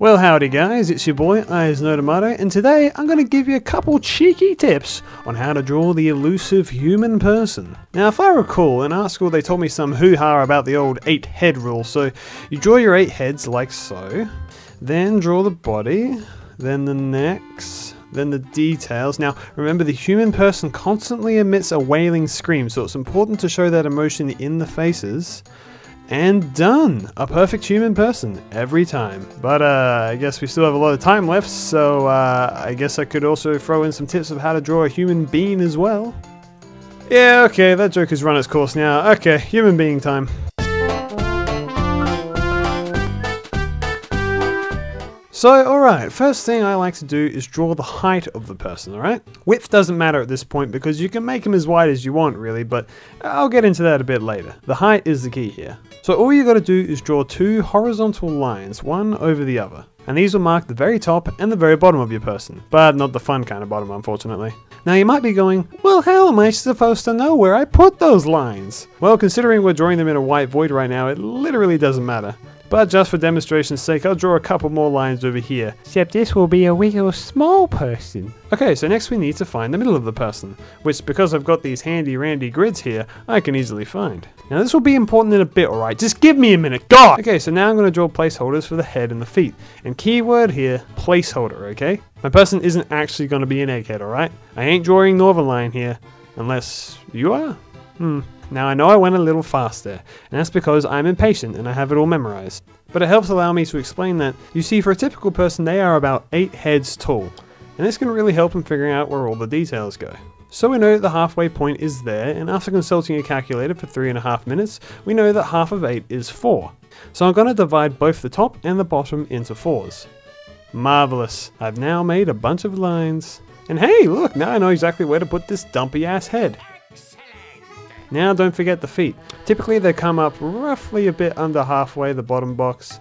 Well, howdy guys, it's your boy Ihasnotomato, and today I'm going to give you a couple cheeky tips on how to draw the elusive human person. Now, if I recall, in art school they told me some hoo-ha about the old eight head rule, so you draw your eight heads like so, then draw the body, then the necks, then the details. Now, remember the human person constantly emits a wailing scream, so it's important to show that emotion in the faces. And done! A perfect human person, every time. But uh, I guess we still have a lot of time left, so uh, I guess I could also throw in some tips of how to draw a human being as well. Yeah, okay, that joke has run its course now. Okay, human being time. So, alright, first thing I like to do is draw the height of the person, alright? Width doesn't matter at this point because you can make him as wide as you want, really, but I'll get into that a bit later. The height is the key here. So all you gotta do is draw two horizontal lines, one over the other. And these will mark the very top and the very bottom of your person, but not the fun kind of bottom, unfortunately. Now you might be going, well how am I supposed to know where I put those lines? Well, considering we're drawing them in a white void right now, it literally doesn't matter. But just for demonstration's sake, I'll draw a couple more lines over here. Except this will be a little small person. Okay, so next we need to find the middle of the person, which because I've got these handy randy grids here, I can easily find. Now this will be important in a bit, alright? Just give me a minute, God! Okay, so now I'm going to draw placeholders for the head and the feet. And keyword here, placeholder, okay? My person isn't actually going to be an egghead, alright? I ain't drawing Northernlion here, unless you are? Hmm. Now I know I went a little fast there, and that's because I'm impatient and I have it all memorized. But it helps allow me to explain that, you see for a typical person they are about 8 heads tall, and this can really help in figuring out where all the details go. So we know that the halfway point is there, and after consulting a calculator for 3.5 minutes, we know that half of 8 is 4. So I'm going to divide both the top and the bottom into 4s. Marvellous, I've now made a bunch of lines. And hey, look, now I know exactly where to put this dumpy ass head. Now don't forget the feet. Typically they come up roughly a bit under halfway the bottom box,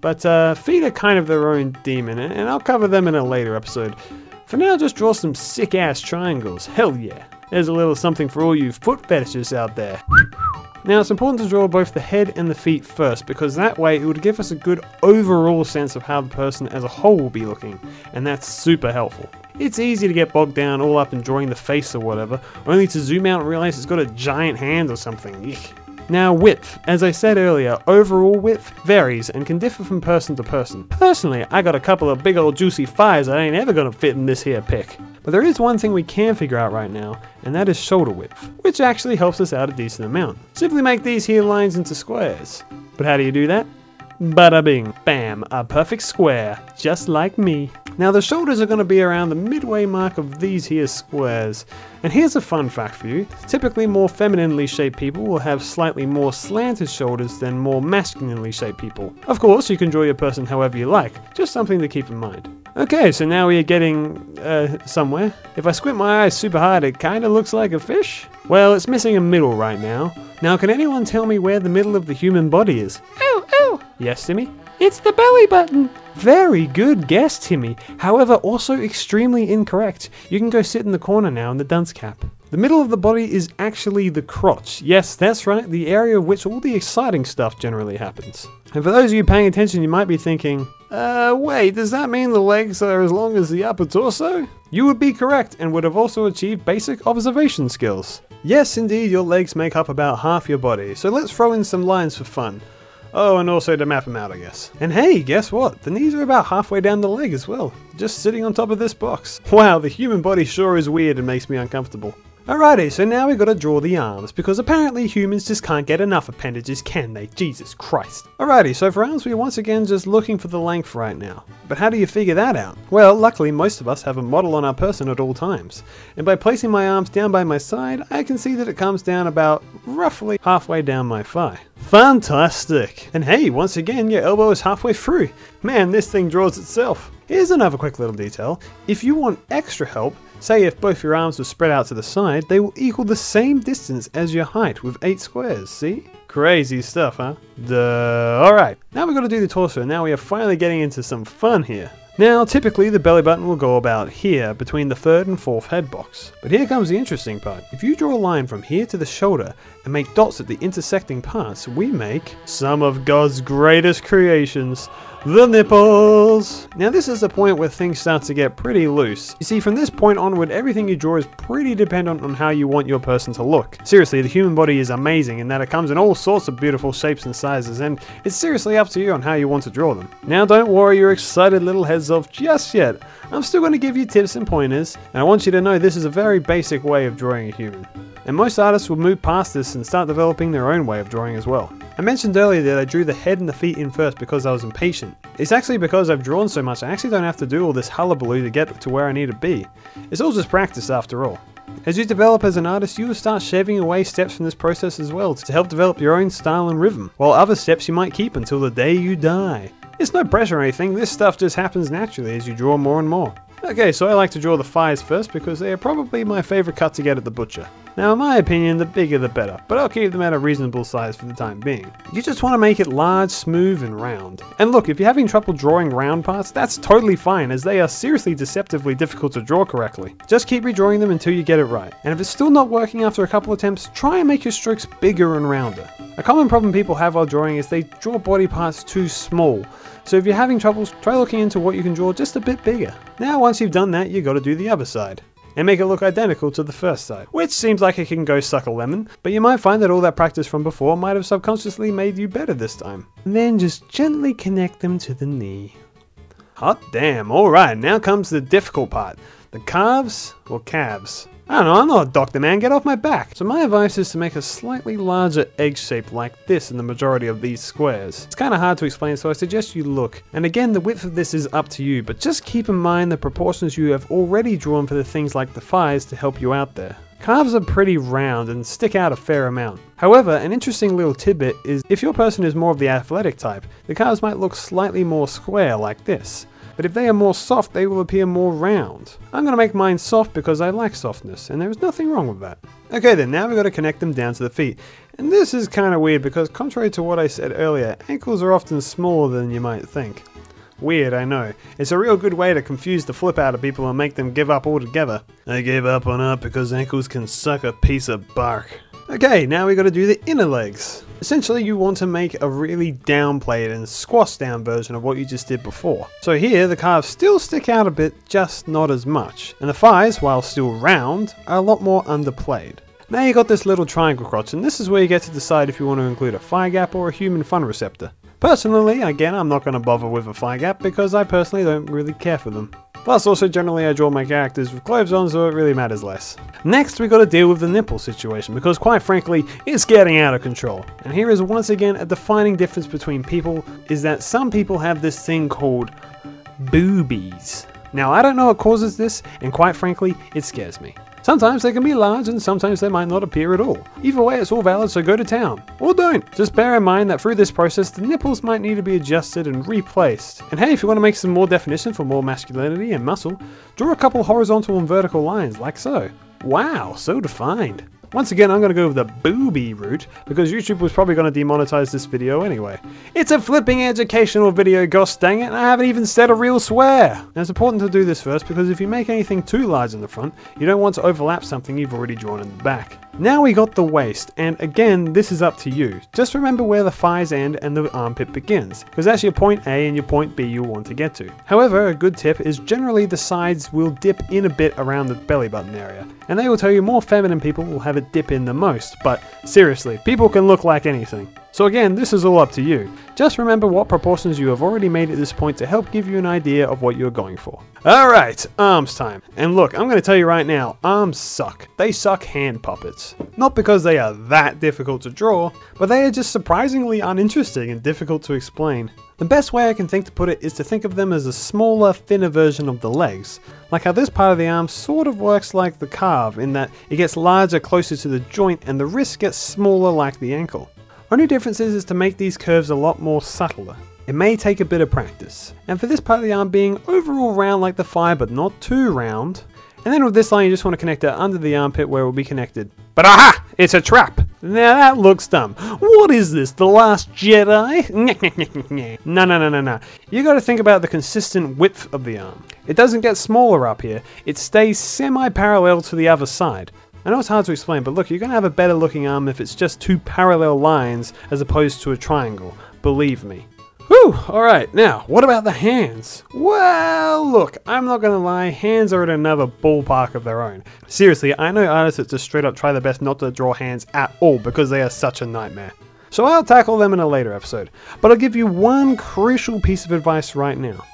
but uh, feet are kind of their own demon, and I'll cover them in a later episode. For now, just draw some sick ass triangles. Hell yeah. There's a little something for all you foot fetishes out there. Now it's important to draw both the head and the feet first because that way it would give us a good overall sense of how the person as a whole will be looking, and that's super helpful. It's easy to get bogged down all up in drawing the face or whatever, only to zoom out and realize it's got a giant hand or something. Now width, as I said earlier, overall width varies and can differ from person to person. Personally, I got a couple of big old juicy fives that ain't ever gonna fit in this here pic. But there is one thing we can figure out right now, and that is shoulder width, which actually helps us out a decent amount. Simply make these here lines into squares. But how do you do that? Bada bing, bam, a perfect square, just like me. Now the shoulders are going to be around the midway mark of these here squares. And here's a fun fact for you. Typically more femininely shaped people will have slightly more slanted shoulders than more masculinely shaped people. Of course, you can draw your person however you like, just something to keep in mind. Okay, so now we are getting uh, somewhere. If I squint my eyes super hard, it kinda looks like a fish. Well, it's missing a middle right now. Now, can anyone tell me where the middle of the human body is? Oh! Yes, Timmy? It's the belly button! Very good guess, Timmy. However, also extremely incorrect. You can go sit in the corner now in the dunce cap. The middle of the body is actually the crotch. Yes, that's right, the area of which all the exciting stuff generally happens. And for those of you paying attention, you might be thinking, uh, wait, does that mean the legs are as long as the upper torso? You would be correct and would have also achieved basic observation skills. Yes, indeed, your legs make up about half your body, so let's throw in some lines for fun. Oh, and also to map them out, I guess. And hey, guess what? The knees are about halfway down the leg as well, just sitting on top of this box. Wow, the human body sure is weird and makes me uncomfortable. Alrighty, so now we gotta draw the arms, because apparently humans just can't get enough appendages, can they? Jesus Christ. Alrighty, so for arms we're once again just looking for the length right now. But how do you figure that out? Well, luckily most of us have a model on our person at all times. And by placing my arms down by my side, I can see that it comes down about roughly halfway down my thigh. Fantastic! And hey, once again, your elbow is halfway through. Man, this thing draws itself. Here's another quick little detail. If you want extra help, say if both your arms were spread out to the side, they will equal the same distance as your height with 8 squares, see? Crazy stuff, huh? Duh. Alright, now we've got to do the torso, now we are finally getting into some fun here. Now, typically the belly button will go about here, between the third and fourth head box. But here comes the interesting part. If you draw a line from here to the shoulder and make dots at the intersecting parts, we make some of God's greatest creations, the nipples. Now this is the point where things start to get pretty loose. You see, from this point onward, everything you draw is pretty dependent on how you want your person to look. Seriously, the human body is amazing in that it comes in all sorts of beautiful shapes and sizes, and it's seriously up to you on how you want to draw them. Now don't worry your excited little heads off just yet. I'm still going to give you tips and pointers, and I want you to know this is a very basic way of drawing a human. And most artists will move past this and start developing their own way of drawing as well. I mentioned earlier that I drew the head and the feet in first because I was impatient. It's actually because I've drawn so much I actually don't have to do all this hullabaloo to get to where I need to be. It's all just practice after all. As you develop as an artist, you will start shaving away steps from this process as well to help develop your own style and rhythm, while other steps you might keep until the day you die. It's no pressure or anything, this stuff just happens naturally as you draw more and more. Okay, so I like to draw the fires first because they are probably my favourite cut to get at the butcher. Now in my opinion, the bigger the better, but I'll keep them at a reasonable size for the time being. You just want to make it large, smooth and round. And look, if you're having trouble drawing round parts, that's totally fine as they are seriously deceptively difficult to draw correctly. Just keep redrawing them until you get it right. And if it's still not working after a couple attempts, try and make your strokes bigger and rounder. A common problem people have while drawing is they draw body parts too small. So if you're having troubles, try looking into what you can draw just a bit bigger. Now once you've done that, you gotta do the other side and make it look identical to the first side, which seems like it can go suck a lemon, but you might find that all that practice from before might have subconsciously made you better this time. And then just gently connect them to the knee. Hot damn, alright, now comes the difficult part. The calves or calves? I don't know, I'm not a doctor man, get off my back. So my advice is to make a slightly larger egg shape like this in the majority of these squares. It's kind of hard to explain so I suggest you look. And again the width of this is up to you, but just keep in mind the proportions you have already drawn for the things like the fires to help you out there. Calves are pretty round and stick out a fair amount. However, an interesting little tidbit is if your person is more of the athletic type, the calves might look slightly more square like this but if they are more soft, they will appear more round. I'm going to make mine soft because I like softness, and there is nothing wrong with that. Okay then, now we've got to connect them down to the feet. And this is kind of weird because contrary to what I said earlier, ankles are often smaller than you might think. Weird, I know. It's a real good way to confuse the flip out of people and make them give up altogether. I gave up on art because ankles can suck a piece of bark. Okay, now we got to do the inner legs. Essentially, you want to make a really downplayed and squashed down version of what you just did before. So here, the calves still stick out a bit, just not as much. And the thighs, while still round, are a lot more underplayed. Now you got this little triangle crotch, and this is where you get to decide if you want to include a thigh gap or a human fun receptor. Personally, again, I'm not going to bother with a thigh gap because I personally don't really care for them. Plus, also generally I draw my characters with clothes on, so it really matters less. Next, we gotta deal with the nipple situation, because quite frankly, it's getting out of control. And here is once again a defining difference between people, is that some people have this thing called boobies. Now, I don't know what causes this, and quite frankly, it scares me. Sometimes they can be large and sometimes they might not appear at all. Either way, it's all valid, so go to town. Or don't. Just bear in mind that through this process, the nipples might need to be adjusted and replaced. And hey, if you want to make some more definition for more masculinity and muscle, draw a couple horizontal and vertical lines, like so. Wow, so defined. Once again, I'm going to go with the booby route, because YouTube was probably going to demonetize this video anyway. It's a flipping educational video, gosh dang it, and I haven't even said a real swear! Now it's important to do this first, because if you make anything too large in the front, you don't want to overlap something you've already drawn in the back. Now we got the waist, and again, this is up to you. Just remember where the thighs end and the armpit begins, because that's your point A and your point B you'll want to get to. However, a good tip is generally the sides will dip in a bit around the belly button area, and they will tell you more feminine people will have it dip in the most, but seriously, people can look like anything. So again, this is all up to you. Just remember what proportions you have already made at this point to help give you an idea of what you're going for. Alright, arms time. And look, I'm going to tell you right now, arms suck. They suck hand puppets. Not because they are that difficult to draw, but they are just surprisingly uninteresting and difficult to explain. The best way I can think to put it is to think of them as a smaller, thinner version of the legs, like how this part of the arm sort of works like the calf in that it gets larger closer to the joint and the wrist gets smaller like the ankle. Only difference is, is to make these curves a lot more subtler. It may take a bit of practice. And for this part of the arm being overall round like the thigh but not too round, and then with this line you just want to connect it under the armpit where it will be connected. But aha! It's a trap! Now that looks dumb. What is this, The Last Jedi? no, no, no, no, no. You gotta think about the consistent width of the arm. It doesn't get smaller up here, it stays semi-parallel to the other side. I know it's hard to explain, but look, you're going to have a better looking arm if it's just two parallel lines as opposed to a triangle. Believe me. Whew, alright, now, what about the hands? Well, look, I'm not gonna lie, hands are in another ballpark of their own. Seriously, I know artists that just straight up try their best not to draw hands at all because they are such a nightmare. So I'll tackle them in a later episode, but I'll give you one crucial piece of advice right now.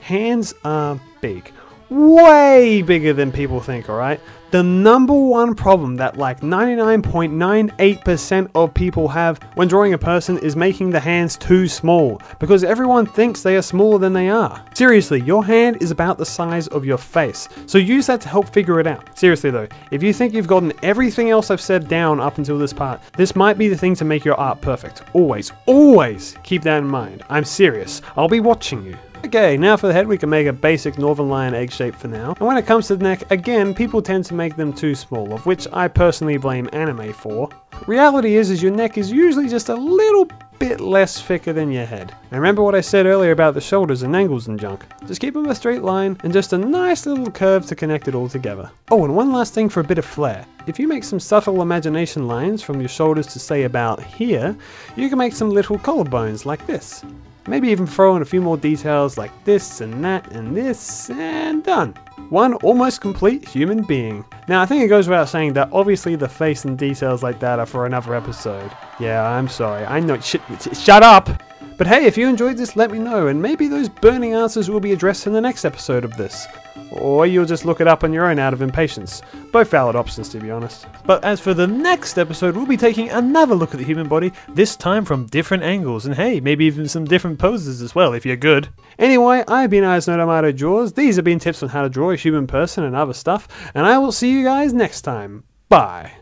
Hands are big. Way bigger than people think, alright? The number one problem that like 99.98% of people have when drawing a person is making the hands too small, because everyone thinks they are smaller than they are. Seriously, your hand is about the size of your face, so use that to help figure it out. Seriously though, if you think you've gotten everything else I've said down up until this part, this might be the thing to make your art perfect. Always, always keep that in mind. I'm serious. I'll be watching you. Okay, now for the head we can make a basic Northernlion egg shape for now. And when it comes to the neck, again, people tend to make them too small, of which I personally blame anime for. Reality is, is your neck is usually just a little bit less thicker than your head. And remember what I said earlier about the shoulders and angles and junk. Just keep them a straight line and just a nice little curve to connect it all together. Oh, and one last thing for a bit of flair. If you make some subtle imagination lines from your shoulders to say about here, you can make some little collarbones like this. Maybe even throw in a few more details like this and that and this, and done. One almost complete human being. Now, I think it goes without saying that obviously the face and details like that are for another episode. Yeah, I'm sorry. I know. Shit, shut up! But hey, if you enjoyed this, let me know, and maybe those burning answers will be addressed in the next episode of this. Or you'll just look it up on your own out of impatience. Both valid options, to be honest. But as for the next episode, we'll be taking another look at the human body, this time from different angles, and hey, maybe even some different poses as well, if you're good. Anyway, I've been Ihasnotomato Draws. These have been tips on how to draw a human person and other stuff, and I will see you guys next time. Bye.